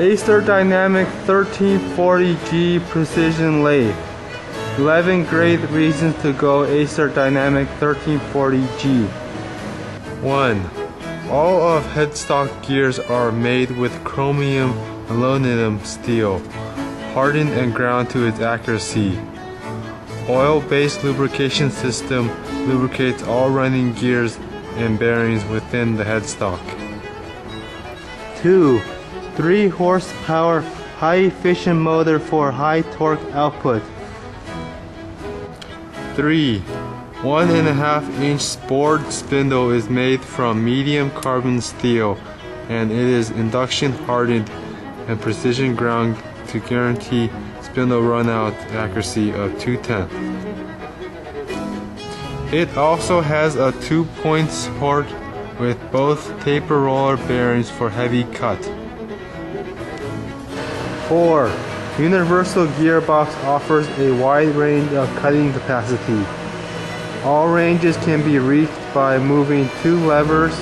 Acer Dynamic 1340G Precision Lathe. 11 great reasons to go Acer Dynamic 1340G. 1. All of headstock gears are made with chromium aluminum steel, hardened and ground to its accuracy. Oil-based lubrication system lubricates all running gears and bearings within the headstock. 2. 3 horsepower high efficient motor for high torque output. 3. One and a half inch bored spindle is made from medium carbon steel and it is induction hardened and precision ground to guarantee spindle runout accuracy of 2 tenths. It also has a two point support with both taper roller bearings for heavy cut. 4. Universal Gearbox offers a wide range of cutting capacity. All ranges can be reached by moving two levers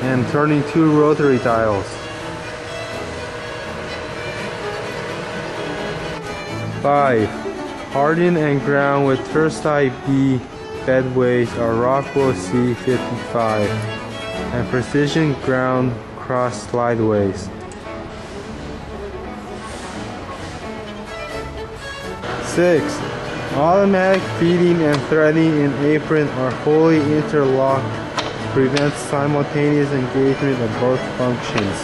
and turning two rotary dials. 5. Hardened and ground with Turcite B bedways are Rockwell C55 and precision ground cross slideways. 6. Automatic feeding and threading in apron are fully interlocked to prevent simultaneous engagement of both functions.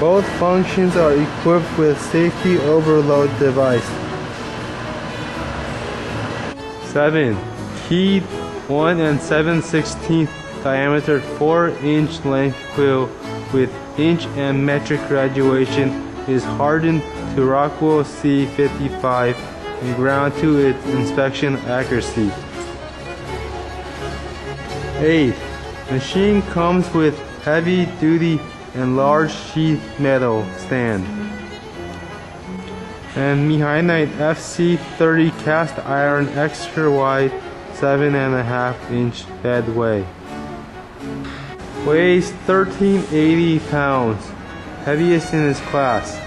Both functions are equipped with safety overload device. 7. Keyed 1 and 7 16th diameter 4 inch length quill with inch and metric graduation is hardened to Rockwell C55 and ground to its inspection accuracy. 8. Machine comes with heavy duty and large sheet metal stand. And Meehanite FC30 cast iron extra wide 7.5 inch bedway. Weighs 1380 pounds, heaviest in its class.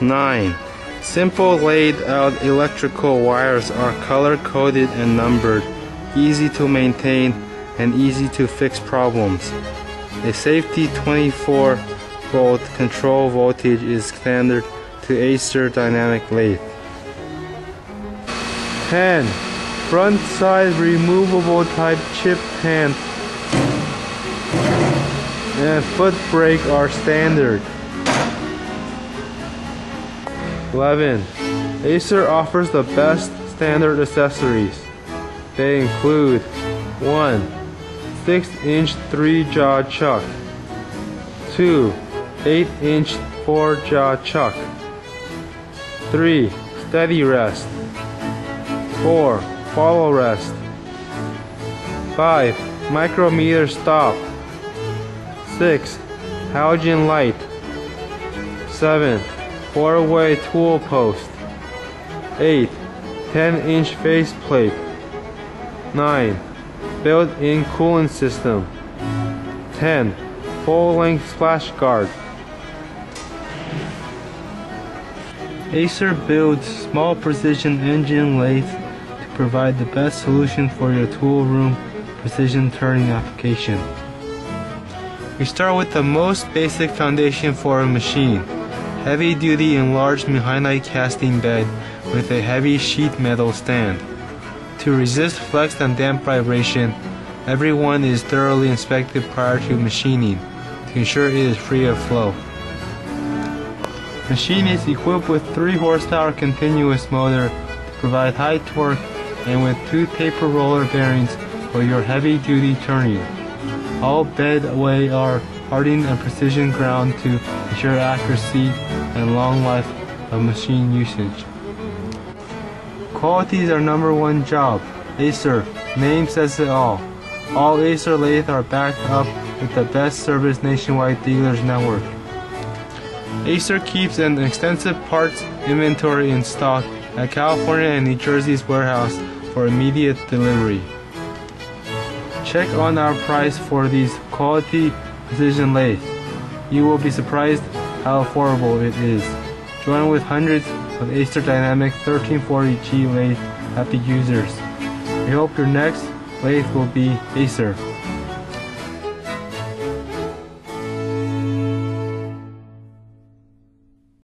9. Simple laid out electrical wires are color coded and numbered, easy to maintain and easy to fix problems. A safety 24 volt control voltage is standard to Acer Dynamic Lathe. 10. Front side removable type chip pan and foot brake are standard. 11. Acer offers the best standard accessories. They include 1. 6 inch 3 jaw chuck. 2. 8 inch 4 jaw chuck. 3. Steady rest. 4. Follow rest. 5. Micrometer stop. 6. Halogen light. 7 four-way tool post. 8. 10-inch faceplate. 9. Built-in cooling system. 10. Full-length splash guard. Acer builds small precision engine lathes to provide the best solution for your tool room precision turning application. We start with the most basic foundation for a machine heavy duty enlarged Meehanite casting bed with a heavy sheet metal stand. To resist flex and damp vibration, everyone is thoroughly inspected prior to machining to ensure it is free of flow. Machine is equipped with 3 horsepower continuous motor to provide high torque and with two taper roller bearings for your heavy duty turning. All bed bedway are hardened and precision ground to ensure accuracy and long life of machine usage. Quality is our number one job. Acer, name says it all. All Acer lathes are backed up with the best service nationwide dealers network. Acer keeps an extensive parts inventory in stock at California and New Jersey's warehouse for immediate delivery. Check on our price for these quality precision lathe. You will be surprised how affordable it is. Join with hundreds of Acer Dynamic 1340G lathe happy users. We hope your next lathe will be Acer.